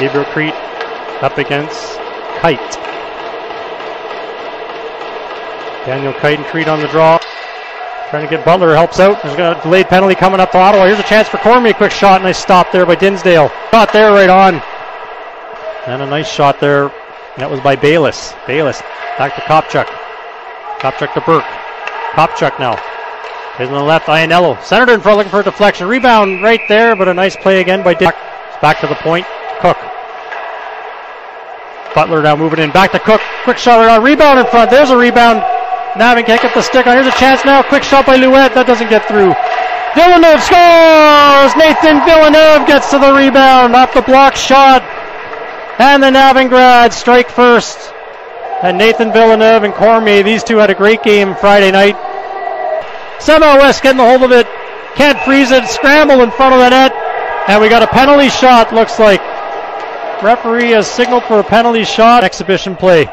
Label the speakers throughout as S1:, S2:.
S1: Gabriel Crete up against Kite. Daniel Kite and Crete on the draw. Trying to get Butler, helps out. There's a delayed penalty coming up to Ottawa. Here's a chance for Cormier. Quick shot. Nice stop there by Dinsdale. Shot there right on. And a nice shot there. That was by Bayless. Bayless back to Kopchuk. Kopchuk to Burke. Kopchuk now. Plays on the left. Ianniello. Centered in front looking for a deflection. Rebound right there, but a nice play again by Dick. Back to the point. Cook. Butler now moving in. Back to Cook. Quick shot right on. Rebound in front. There's a rebound. Navan can't get the stick on. Here's a chance now. Quick shot by Louette. That doesn't get through. Villeneuve scores! Nathan Villeneuve gets to the rebound off the block shot. And the Navan Grad strike first. And Nathan Villeneuve and Cormier, these two had a great game Friday night. Somehow West getting the hold of it. Can't freeze it. Scramble in front of the net. And we got a penalty shot, looks like. Referee has signaled for a penalty shot. Exhibition play.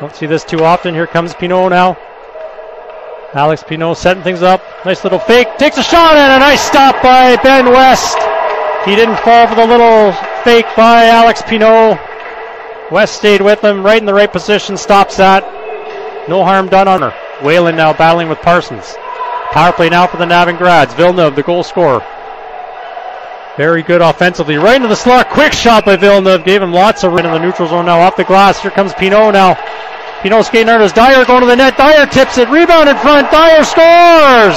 S1: Don't see this too often. Here comes Pinot now. Alex Pinot setting things up. Nice little fake. Takes a shot and a nice stop by Ben West. He didn't fall for the little fake by Alex Pinot. West stayed with him, right in the right position, stops that. No harm done on her. Whalen now battling with Parsons. Power play now for the Navan Grads. Villeneuve, the goal scorer. Very good offensively. Right into the slot. Quick shot by Villeneuve. Gave him lots of room in the neutral zone now. Off the glass. Here comes Pinot now. Pinot skating out as Dyer going to the net. Dyer tips it. Rebound in front. Dyer scores.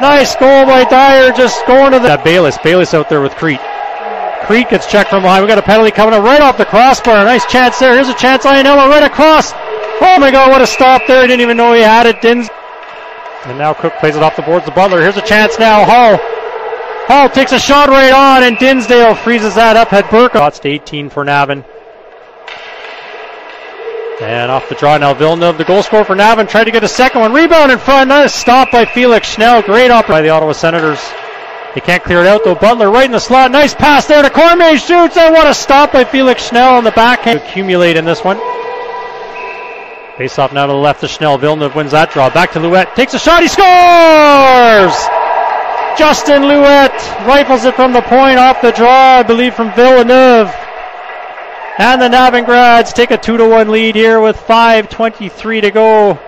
S1: Nice goal by Dyer. Just going to the. That Bayless. Bayless out there with Crete. Crete gets checked from behind. We got a penalty coming up right off the crossbar. Nice chance there. Here's a chance. Ianniello right across. Oh my God! What a stop there. I didn't even know he had it. Dins. And now Cook plays it off the boards to Butler. Here's a chance now. Hall. Hall takes a shot right on, and Dinsdale freezes that up. Had Burke. Shots to 18 for Navan. And off the draw now, Villeneuve, the goal scorer for Navan, tried to get a second one. Rebound in front. Nice stop by Felix Schnell. Great up by the Ottawa Senators. They can't clear it out though. Butler right in the slot. Nice pass there to Cormier. Shoots. And what a stop by Felix Schnell on the backhand. Accumulate in this one. Face off now to the left of Schnell. Villeneuve wins that draw. Back to Louette. Takes a shot. He scores! Justin Louette rifles it from the point off the draw, I believe, from Villeneuve. And the Navan Grads take a 2 to 1 lead here with 5.23 to go.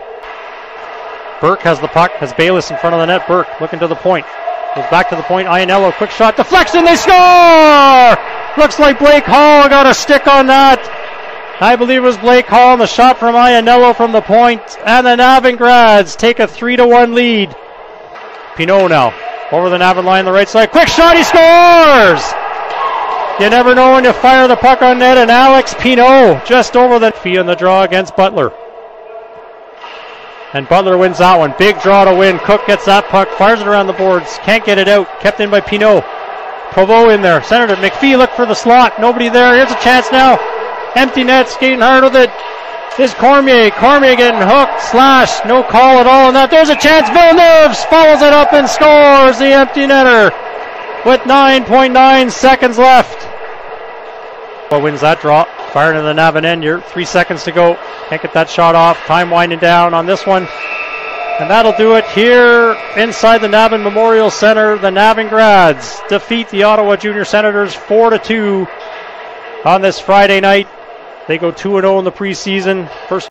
S1: Burke has the puck, has Bayless in front of the net. Burke looking to the point. Goes back to the point. Ianniello, quick shot, deflection, they score! Looks like Blake Hall got a stick on that. I believe it was Blake Hall, and the shot from Ianniello from the point. and the Navan Grads take a 3 to 1 lead. Pinot now, over the Navan line the right side. Quick shot, he scores! You never know when you fire the puck on net, and Alex Pinot just over the fee in the draw against Butler. And Butler wins that one. Big draw to win. Cook gets that puck, fires it around the boards, can't get it out. Kept in by Pinot. Provo in there. Senator McPhee look for the slot. Nobody there. Here's a chance now. Empty net, skating hard with it. Is Cormier. Cormier getting hooked, slash, no call at all. on that there's a chance. Villeneuve follows it up and scores the empty netter with 9.9 seconds left. Well, wins that draw. Firing to the Navan end. You're three seconds to go. Can't get that shot off. Time winding down on this one. And that'll do it here inside the Navan Memorial Center. The Navan grads defeat the Ottawa Junior Senators 4 to 2 on this Friday night. They go 2 0 in the preseason. First